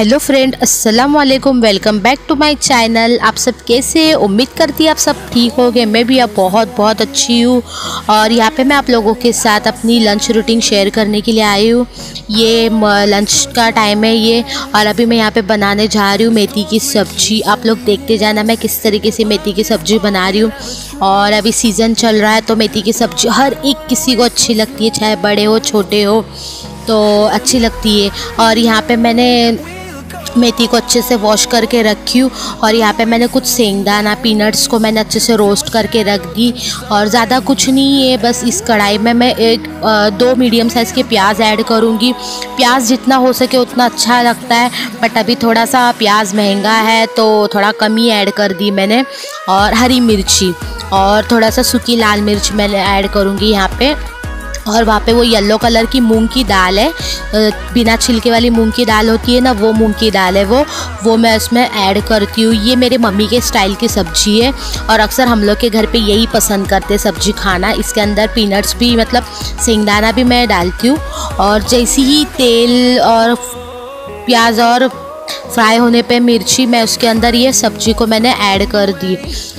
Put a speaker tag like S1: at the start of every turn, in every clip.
S1: Hello friend, अस्सलाम वालेकुम, welcome back to my channel. आप सब कैसे उम्मीद करती आप सब ठीक होंगे। मैं भी अब बहुत बहुत अच्छी हूँ और यहाँ पे मैं आप लोगों के साथ अपनी लंच रूटीन शेयर करने के लिए आई हूँ। ये लंच का टाइम है ये और अभी मैं यहाँ पे बनाने जा रही हूँ मेथी की सब्ज़ी। आप लोग देखते जाना मैं किस तरीके से मेथी की सब्ज़ी बना रही हूँ और अभी सीज़न चल रहा है तो मेथी की सब्ज़ी हर एक किसी को अच्छी लगती है, चाहे बड़े हो, छोटे हो तो अच्छी लगती है। और यहाँ पे मैंने मेथी को अच्छे से वॉश करके रखी हूँ और यहाँ पे मैंने कुछ सेंगदाना पीनट्स को मैंने अच्छे से रोस्ट करके रख दी। और ज़्यादा कुछ नहीं है, बस इस कढ़ाई में मैं एक दो मीडियम साइज़ के प्याज ऐड करूँगी। प्याज जितना हो सके उतना अच्छा लगता है बट अभी थोड़ा सा प्याज महँगा है तो थोड़ा कम ही ऐड कर दी मैंने। और हरी मिर्ची, और थोड़ा सा सूखी लाल मिर्च मैं ऐड करूँगी यहाँ पर और वहाँ पे वो येलो कलर की मूंग की दाल है। बिना छिलके वाली मूंग की दाल होती है ना, वो मूंग की दाल है वो। वो मैं उसमें ऐड करती हूँ। ये मेरे मम्मी के स्टाइल की सब्ज़ी है और अक्सर हम लोग के घर पे यही पसंद करते हैं सब्ज़ी खाना। इसके अंदर पीनट्स भी मतलब सिंगदाना भी मैं डालती हूँ। और जैसे ही तेल और प्याज और फ्राई होने पे मिर्ची, मैं उसके अंदर ये सब्ज़ी को मैंने ऐड कर दी।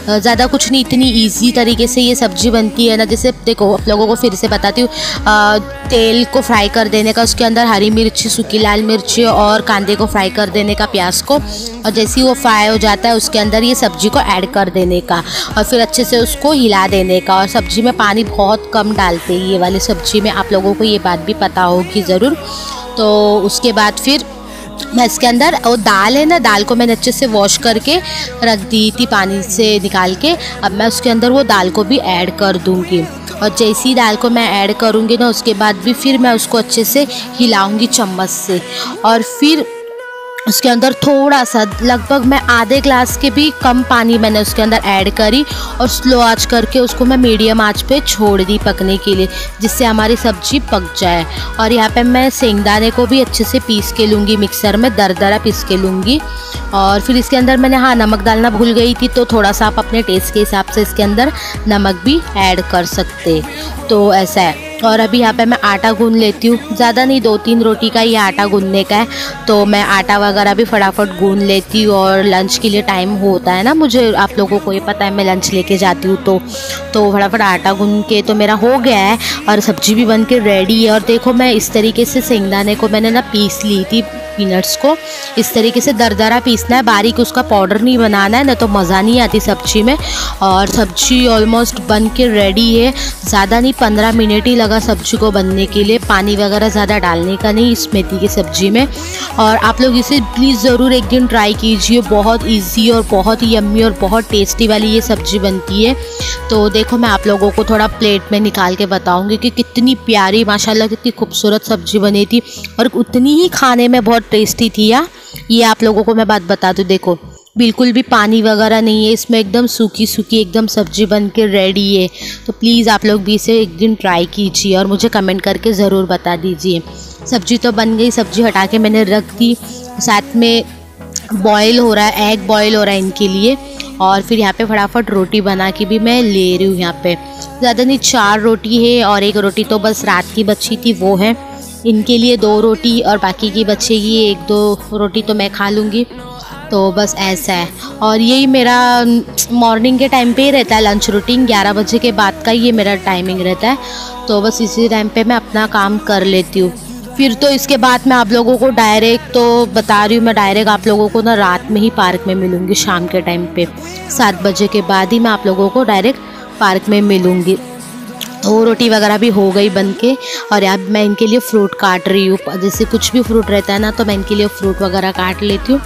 S1: ज़्यादा कुछ नहीं, इतनी इजी तरीके से ये सब्ज़ी बनती है ना, जैसे देखो, आप लोगों को फिर से बताती हूँ तेल को फ्राई कर देने का, उसके अंदर हरी मिर्ची, सूखी लाल मिर्ची और कांदे को फ्राई कर देने का, प्याज को, और जैसे ही वो फ्राई हो जाता है, उसके अंदर ये सब्ज़ी को ऐड कर देने का, और फिर अच्छे से उसको हिला देने का, और सब्ज़ी में पानी बहुत कम डालते हैं, ये वाली सब्ज़ी में, आप लोगों को ये बात भी पता होगी ज़रूर। तो उसके बाद फिर मैं इसके अंदर वो दाल है ना, दाल को मैंने अच्छे से वॉश करके रख दी थी पानी से निकाल के। अब मैं उसके अंदर वो दाल को भी ऐड कर दूँगी। और जैसी दाल को मैं ऐड करूँगी ना, उसके बाद भी फिर मैं उसको अच्छे से हिलाऊँगी चम्मच से। और फिर उसके अंदर थोड़ा सा, लगभग मैं आधे ग्लास के भी कम पानी मैंने उसके अंदर ऐड करी और स्लो आँच करके उसको मैं मीडियम आँच पे छोड़ दी पकने के लिए, जिससे हमारी सब्ज़ी पक जाए। और यहाँ पे मैं सेंगदाने को भी अच्छे से पीस के लूँगी, मिक्सर में दर दरा पीस के लूँगी। और फिर इसके अंदर मैंने हाँ नमक डालना भूल गई थी तो थोड़ा सा आप अपने टेस्ट के हिसाब से इसके अंदर नमक भी ऐड कर सकते। तो ऐसा है। और अभी यहाँ पे मैं आटा गूंद लेती हूँ। ज़्यादा नहीं दो तीन रोटी का ही आटा गूंदने का है। तो मैं आटा वगैरह भी फटाफट गूंद लेती हूँ और लंच के लिए टाइम होता है ना मुझे। आप लोगों को ये पता है, मैं लंच लेके जाती हूँ तो। तो फटाफट आटा गूंद के तो मेरा हो गया है और सब्ज़ी भी बन के रेडी है। और देखो मैं इस तरीके से सेंगदाने को मैंने ना पीस ली थी। पीनट्स को। इस तरीके से दरदरा पीसना है, बारीक उसका पाउडर नहीं बनाना है, ना तो मज़ा नहीं आती सब्ज़ी में। और सब्ज़ी ऑलमोस्ट बन के रेडी है। ज़्यादा नहीं, पंद्रह मिनट ही लगा सब्ज़ी को बनने के लिए। पानी वगैरह ज़्यादा डालने का नहीं इस मेथी की सब्ज़ी में। और आप लोग इसे प्लीज़ ज़रूर एक दिन ट्राई कीजिए। बहुत ईजी और बहुत ही यम्मी और बहुत टेस्टी वाली ये सब्ज़ी बनती है। तो देखो, मैं आप लोगों को थोड़ा प्लेट में निकाल के बताऊँगी कि कितनी प्यारी, माशाल्लाह कितनी खूबसूरत सब्ज़ी बनी थी। और उतनी ही खाने में बहुत टेस्टी थी या ये आप लोगों को मैं बात बता दूँ, देखो, बिल्कुल भी पानी वगैरह नहीं है, इसमें एकदम सूखी सूखी, एकदम सब्ज़ी बन के रेडी है। तो प्लीज़ आप लोग भी इसे एक दिन ट्राई कीजिए और मुझे कमेंट करके ज़रूर बता दीजिए। सब्ज़ी तो बन गई, सब्ज़ी हटा के मैंने रख दी। साथ में बॉयल हो रहा है एग बॉयल हो रहा है इनके लिए। और फिर यहाँ पे फटाफट रोटी बना के भी मैं ले रही हूँ यहाँ पे। ज़्यादा नहीं, चार रोटी है और एक रोटी तो बस रात की बची थी, वो है। इनके लिए दो रोटी और बाकी की बचेगी, एक दो रोटी तो मैं खा लूँगी। तो बस ऐसा है। और यही मेरा मॉर्निंग के टाइम पे ही रहता है लंच रूटीन 11 बजे के बाद का ये मेरा टाइमिंग रहता है। तो बस इसी टाइम पे मैं अपना काम कर लेती हूँ। फिर तो इसके बाद मैं आप लोगों को डायरेक्ट तो बता रही हूँ, मैं डायरेक्ट आप लोगों को ना रात में ही पार्क में मिलूँगी, शाम के टाइम पर सात बजे के बाद ही मैं आप लोगों को डायरेक्ट पार्क में मिलूँगी। तो रोटी वगैरह भी हो गई बन के, और अब मैं इनके लिए फ्रूट काट रही हूँ। जैसे कुछ भी फ्रूट रहता है ना तो मैं इनके लिए फ्रूट वगैरह काट लेती हूँ।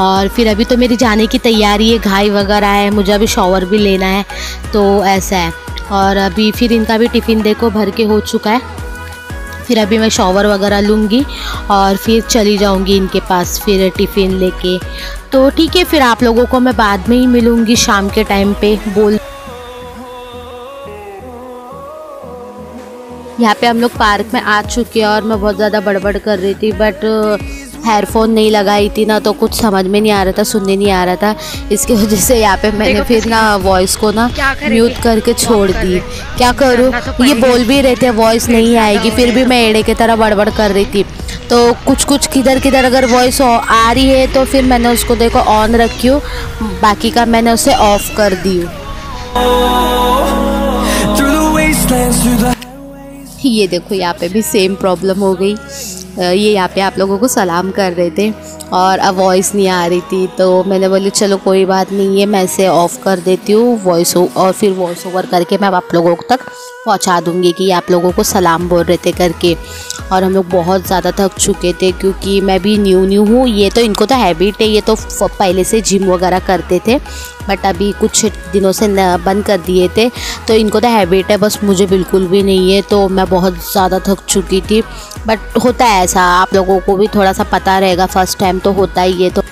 S1: और फिर अभी तो मेरी जाने की तैयारी है, घाई वगैरह है, मुझे अभी शॉवर भी लेना है तो ऐसा है। और अभी फिर इनका भी टिफ़िन देखो भर के हो चुका है। फिर अभी मैं शॉवर वगैरह लूँगी, और फिर चली जाऊँगी इनके पास फिर टिफ़िन लेके। तो ठीक है, फिर आप लोगों को मैं बाद में ही मिलूँगी शाम के टाइम पे। बोल यहाँ पे हम लोग पार्क में आ चुके हैं और मैं बहुत ज़्यादा बड़बड़ कर रही थी बट हेडफोन uh, नहीं लगाई थी ना तो कुछ समझ में नहीं आ रहा था सुनने नहीं आ रहा था। इसकी वजह से यहाँ पे मैंने फिर ना वॉइस को ना म्यूट करके छोड़ दी। क्या करूँ? ये बोल भी रहे थे वॉइस नहीं आएगी फिर भी मैं एड़े की तरह बड़बड़ कर रही थी। तो कुछ कुछ किधर किधर अगर वॉइस आ रही है तो फिर मैंने उसको देखो ऑन रखी हूँ। बाकी का मैंने उसे ऑफ़ कर दी ये देखो, यहाँ पे भी सेम प्रॉब्लम हो गई। ये यहाँ पे आप लोगों को सलाम कर रहे थे और अब वॉइस नहीं आ रही थी तो मैंने बोली, चलो, कोई बात नहीं है मैं इसे ऑफ़ कर देती हूँ वॉइस और फिर वॉइस ओवर करके मैं आप लोगों तक पहुँचा दूँगी कि आप लोगों को सलाम बोल रहे थे करके। और हम लोग बहुत ज़्यादा थक चुके थे क्योंकि मैं भी न्यू न्यू हूँ। ये तो इनको तो हैबिट है, ये तो पहले से जिम वगैरह करते थे बट अभी कुछ दिनों से बंद कर दिए थे। तो इनको तो हैबिट है, बस मुझे बिल्कुल भी नहीं है तो मैं बहुत ज़्यादा थक चुकी थी। बट होता है ऐसा, आप लोगों को भी थोड़ा सा पता रहेगा फ़र्स्ट टाइम तो होता ही है तो।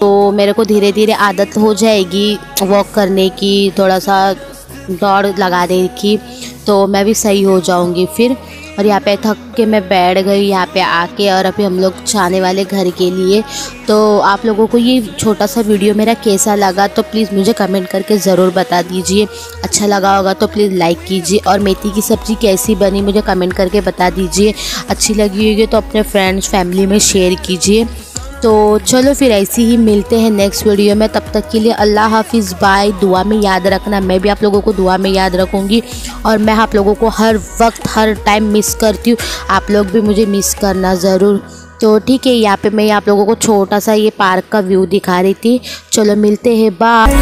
S1: तो मेरे को धीरे धीरे आदत हो जाएगी वॉक करने की, थोड़ा सा दौड़ लगाने की। तो मैं भी सही हो जाऊँगी फिर। और यहाँ पे थक के मैं बैठ गई, यहाँ पे आके और अभी हम लोग जाने वाले घर के लिए। तो आप लोगों को ये छोटा सा वीडियो मेरा कैसा लगा तो प्लीज़ मुझे कमेंट करके ज़रूर बता दीजिए। अच्छा लगा होगा तो प्लीज़ लाइक कीजिए और मेथी की सब्ज़ी कैसी बनी मुझे कमेंट करके बता दीजिए। अच्छी लगी होगी तो अपने फ्रेंड्स, फैमिली में शेयर कीजिए। तो चलो फिर ऐसे ही मिलते हैं नेक्स्ट वीडियो में। तब तक के लिए अल्लाह हाफिज़ बाय दुआ में याद रखना। मैं भी आप लोगों को दुआ में याद रखूँगी और मैं आप लोगों को हर वक्त, हर टाइम मिस करती हूँ। आप लोग भी मुझे मिस करना ज़रूर। तो ठीक है, यहाँ पे मैं आप लोगों को छोटा सा ये पार्क का व्यू दिखा रही थी। चलो मिलते हैं बाय